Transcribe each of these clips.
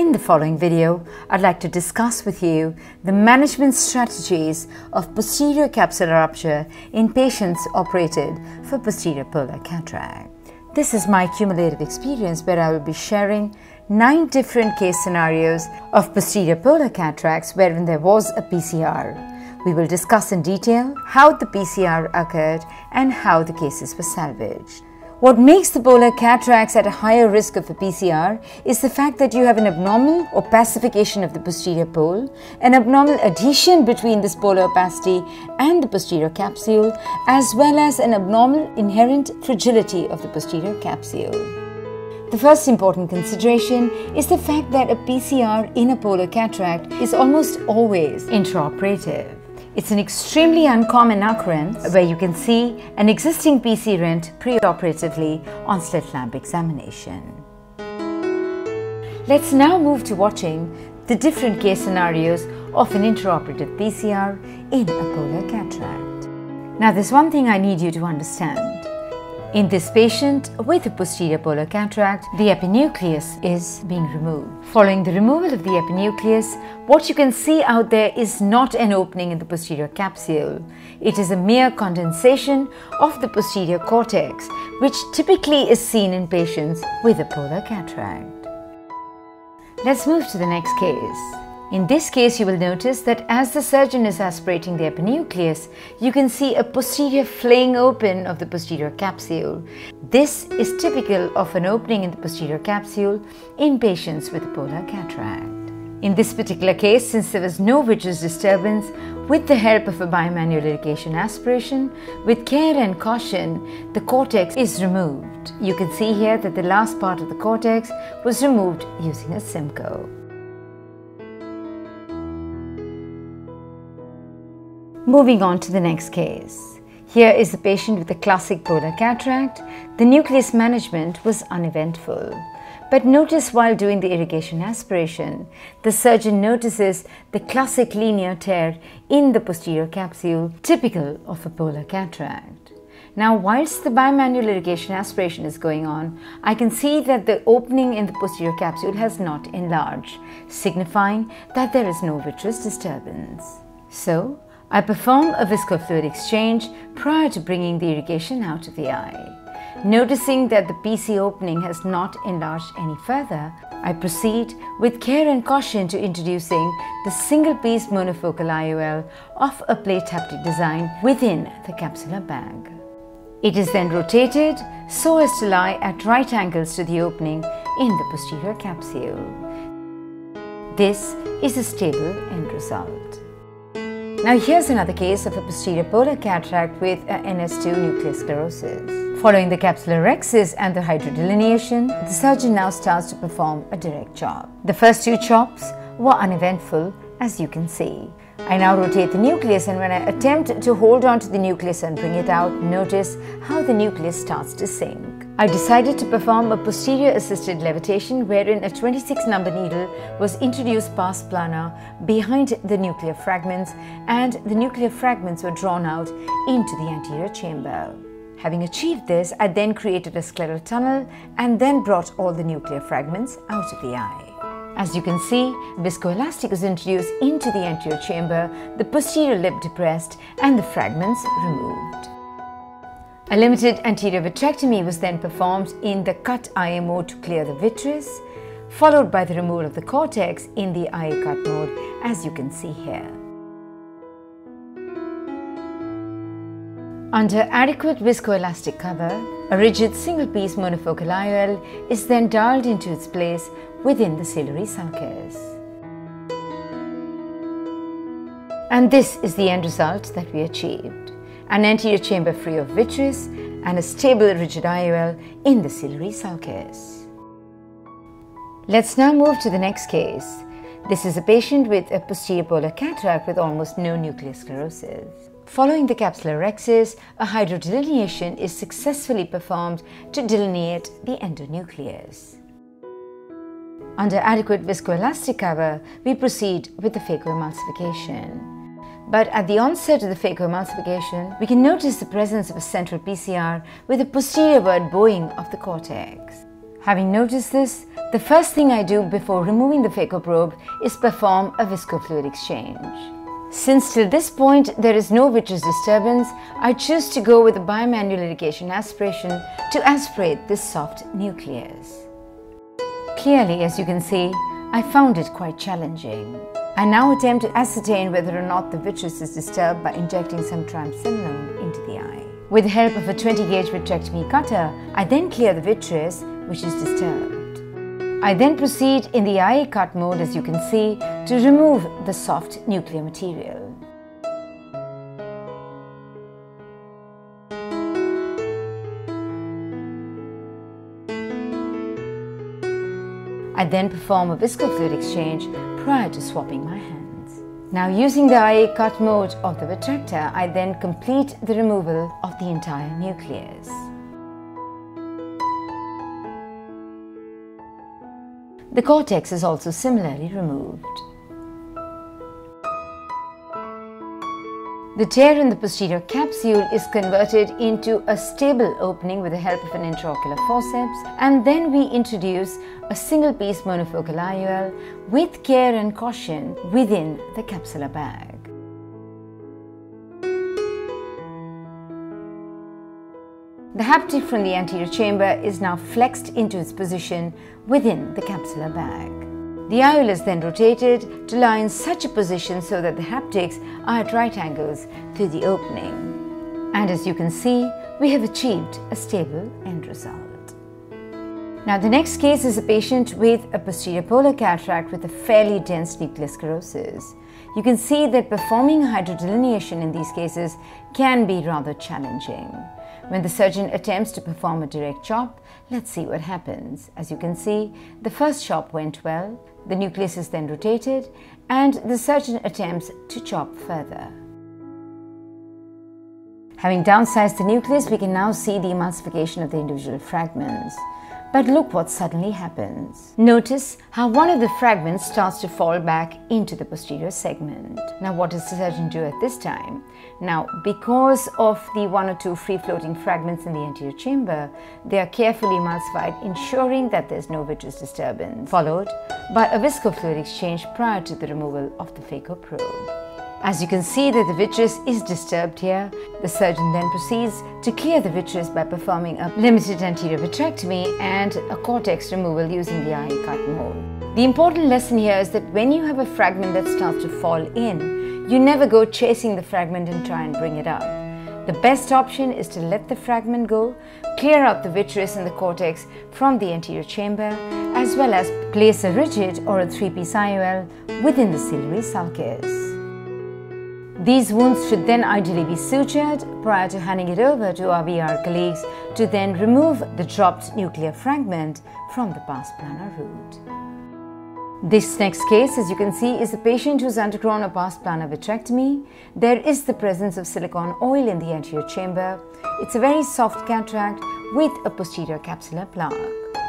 In the following video, I'd like to discuss with you the management strategies of posterior capsular rupture in patients operated for posterior polar cataract. This is my cumulative experience where I will be sharing nine different case scenarios of posterior polar cataracts wherein there was a PCR. We will discuss in detail how the PCR occurred and how the cases were salvaged. What makes the polar cataracts at a higher risk of a PCR is the fact that you have an abnormal opacification of the posterior pole, an abnormal adhesion between this polar opacity and the posterior capsule, as well as an abnormal inherent fragility of the posterior capsule. The first important consideration is the fact that a PCR in a polar cataract is almost always intraoperative. It's an extremely uncommon occurrence where you can see an existing PC rent preoperatively on slit lamp examination. Let's now move to watching the different case scenarios of an intraoperative PCR in a polar cataract. Now there's one thing I need you to understand. In this patient with a posterior polar cataract, the epinucleus is being removed. Following the removal of the epinucleus, what you can see out there is not an opening in the posterior capsule. It is a mere condensation of the posterior cortex, which typically is seen in patients with a polar cataract. Let's move to the next case. In this case, you will notice that as the surgeon is aspirating the epinucleus, you can see a posterior flaying open of the posterior capsule. This is typical of an opening in the posterior capsule in patients with a polar cataract. In this particular case, since there was no vitreous disturbance, with the help of a bimanual irrigation aspiration, with care and caution, the cortex is removed. You can see here that the last part of the cortex was removed using a Simcoe. Moving on to the next case. Here is the patient with a classic polar cataract. The nucleus management was uneventful. But notice while doing the irrigation aspiration, the surgeon notices the classic linear tear in the posterior capsule, typical of a polar cataract. Now, whilst the bimanual irrigation aspiration is going on, I can see that the opening in the posterior capsule has not enlarged, signifying that there is no vitreous disturbance. So, I perform a viscofluid exchange prior to bringing the irrigation out of the eye. Noticing that the PC opening has not enlarged any further, I proceed with care and caution to introducing the single-piece monofocal IOL of a plate haptic design within the capsular bag. It is then rotated so as to lie at right angles to the opening in the posterior capsule. This is a stable end result. Now here's another case of a posterior polar cataract with uh, NS2 nuclear sclerosis. Following the capsulorhexis and the hydrodelineation, the surgeon now starts to perform a direct chop. The first two chops were uneventful as you can see. I now rotate the nucleus and when I attempt to hold on to the nucleus and bring it out, notice how the nucleus starts to sink. I decided to perform a posterior assisted levitation wherein a 26 number needle was introduced pars plana behind the nuclear fragments and the nuclear fragments were drawn out into the anterior chamber. Having achieved this, I then created a scleral tunnel and then brought all the nuclear fragments out of the eye. As you can see, viscoelastic is introduced into the anterior chamber, the posterior lip depressed and the fragments removed. A limited anterior vitrectomy was then performed in the cut IMO to clear the vitreous, followed by the removal of the cortex in the IA cut mode as you can see here. Under adequate viscoelastic cover, a rigid single-piece monofocal IOL is then dialed into its place within the ciliary sulcus. And this is the end result that we achieved an anterior chamber free of vitreous, and a stable rigid IOL in the ciliary sulcus. Let's now move to the next case. This is a patient with a posterior polar cataract with almost no nuclear sclerosis. Following the capsulorhexis, a hydrodelineation is successfully performed to delineate the endonucleus. Under adequate viscoelastic cover, we proceed with the phacoemulsification. But at the onset of the phacoemulsification, we can notice the presence of a central PCR with a posterior word bowing of the cortex. Having noticed this, the first thing I do before removing the phaco probe is perform a viscofluid exchange. Since till this point there is no vitreous disturbance, I choose to go with a bimanual irrigation aspiration to aspirate this soft nucleus. Clearly, as you can see, I found it quite challenging. I now attempt to ascertain whether or not the vitreous is disturbed by injecting some triamcinolone into the eye. With the help of a 20 gauge vitrectomy cutter, I then clear the vitreous which is disturbed. I then proceed in the IA cut mode as you can see to remove the soft nuclear material. I then perform a viscofluid exchange prior to swapping my hands. Now using the IA cut mode of the vitrector, I then complete the removal of the entire nucleus. The cortex is also similarly removed. The tear in the posterior capsule is converted into a stable opening with the help of an intraocular forceps and then we introduce a single piece monofocal IOL with care and caution within the capsular bag. The haptic from the anterior chamber is now flexed into its position within the capsular bag. The IOL is then rotated to lie in such a position so that the haptics are at right angles to the opening. And as you can see, we have achieved a stable end result. Now the next case is a patient with a posterior polar cataract with a fairly dense nuclear sclerosis. You can see that performing hydrodelineation in these cases can be rather challenging. When the surgeon attempts to perform a direct chop, let's see what happens. As you can see, the first chop went well, the nucleus is then rotated, and the surgeon attempts to chop further. Having downsized the nucleus, we can now see the emulsification of the individual fragments. But look what suddenly happens. Notice how one of the fragments starts to fall back into the posterior segment. Now what does the surgeon do at this time? Now because of the one or two free-floating fragments in the anterior chamber, they are carefully emulsified ensuring that there is no vitreous disturbance, followed by a viscofluid exchange prior to the removal of the phaco probe. As you can see that the vitreous is disturbed here, the surgeon then proceeds to clear the vitreous by performing a limited anterior vitrectomy and a cortex removal using the IA cut mode. The important lesson here is that when you have a fragment that starts to fall in, you never go chasing the fragment and try and bring it up. The best option is to let the fragment go, clear out the vitreous and the cortex from the anterior chamber, as well as place a rigid or a three-piece IOL within the ciliary sulcus. These wounds should then ideally be sutured prior to handing it over to our VR colleagues to then remove the dropped nuclear fragment from the pars plana route. This next case, as you can see, is a patient who's undergone a pars plana vitrectomy. There is the presence of silicone oil in the anterior chamber. It's a very soft cataract with a posterior capsular plaque.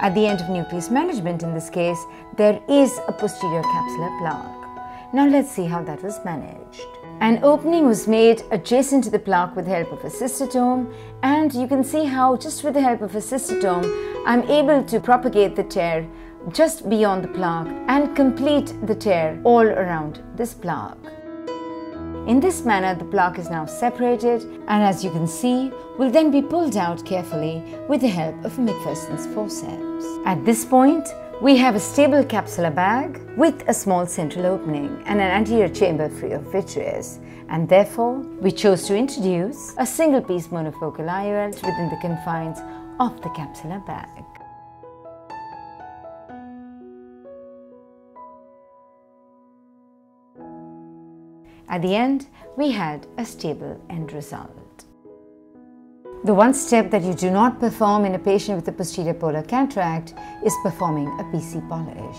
At the end of nucleus management in this case, there is a posterior capsular plaque. Now let's see how that was managed. An opening was made adjacent to the plaque with the help of a cystotome and you can see how just with the help of a cystotome I'm able to propagate the tear just beyond the plaque and complete the tear all around this plaque. In this manner the plaque is now separated and as you can see will then be pulled out carefully with the help of McPherson's forceps. At this point we have a stable capsular bag with a small central opening and an anterior chamber free of vitreous and therefore we chose to introduce a single piece monofocal IOL within the confines of the capsular bag. At the end, we had a stable end result. The one step that you do not perform in a patient with a posterior polar cataract is performing a PC polish.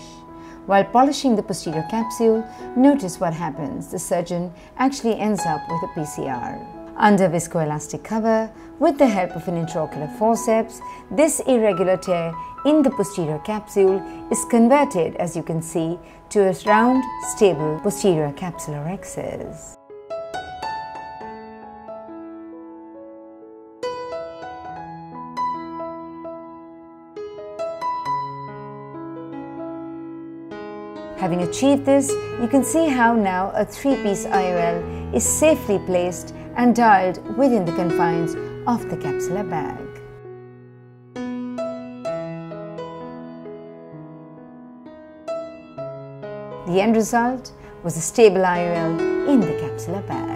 While polishing the posterior capsule, notice what happens. The surgeon actually ends up with a PCR. Under viscoelastic cover, with the help of an intraocular forceps, this irregular tear in the posterior capsule is converted, as you can see, to a round, stable posterior capsulorhexis. Having achieved this, you can see how now a three-piece IOL is safely placed and dialed within the confines of the capsular bag. The end result was a stable IOL in the capsular bag.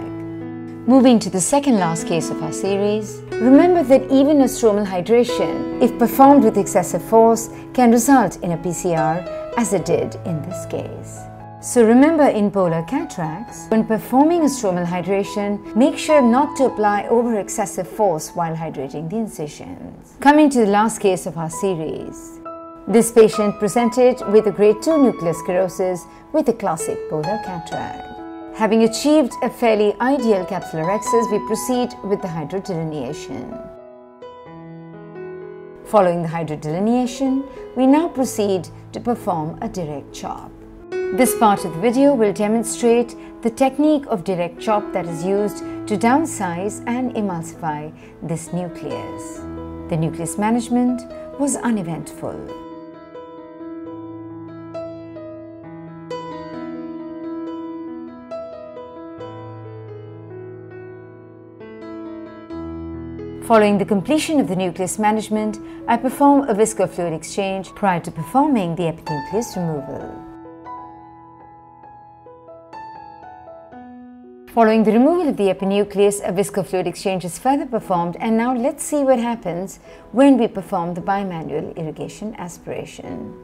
Moving to the second last case of our series, remember that even a stromal hydration, if performed with excessive force, can result in a PCR as it did in this case. So remember in polar cataracts, when performing a stromal hydration, make sure not to apply over excessive force while hydrating the incisions. Coming to the last case of our series. This patient presented with a grade 2 nuclear sclerosis with a classic polar cataract. Having achieved a fairly ideal capsulorhexis, we proceed with the hydrodelineation. Following the hydrodelineation, we now proceed to perform a direct chop. This part of the video will demonstrate the technique of direct chop that is used to downsize and emulsify this nucleus. The nucleus management was uneventful. Following the completion of the nucleus management, I perform a viscofluid exchange prior to performing the epinucleus removal. Following the removal of the epinucleus, a viscofluid exchange is further performed and now let's see what happens when we perform the bimanual irrigation aspiration.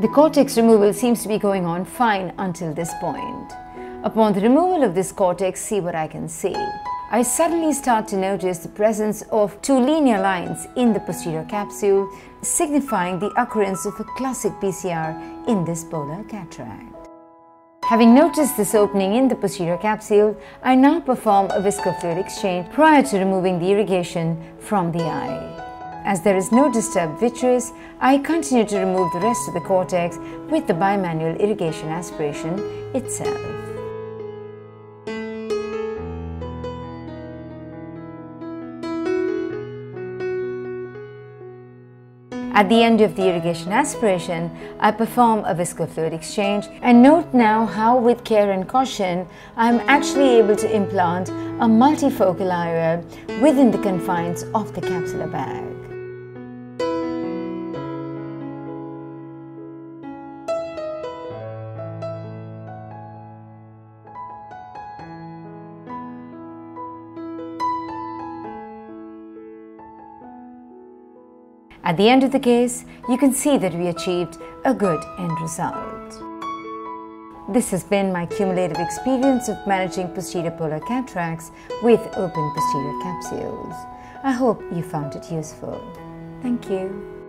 The cortex removal seems to be going on fine until this point. Upon the removal of this cortex, see what I can see. I suddenly start to notice the presence of two linear lines in the posterior capsule, signifying the occurrence of a classic PCR in this polar cataract. Having noticed this opening in the posterior capsule, I now perform a viscofluid exchange prior to removing the irrigation from the eye. As there is no disturbed vitreous, I continue to remove the rest of the cortex with the bimanual irrigation aspiration itself. At the end of the irrigation aspiration, I perform a viscofluid exchange and note now how with care and caution, I am actually able to implant a multifocal IOL within the confines of the capsular bag. At the end of the case, you can see that we achieved a good end result. This has been my cumulative experience of managing posterior polar cataracts with open posterior capsules. I hope you found it useful. Thank you.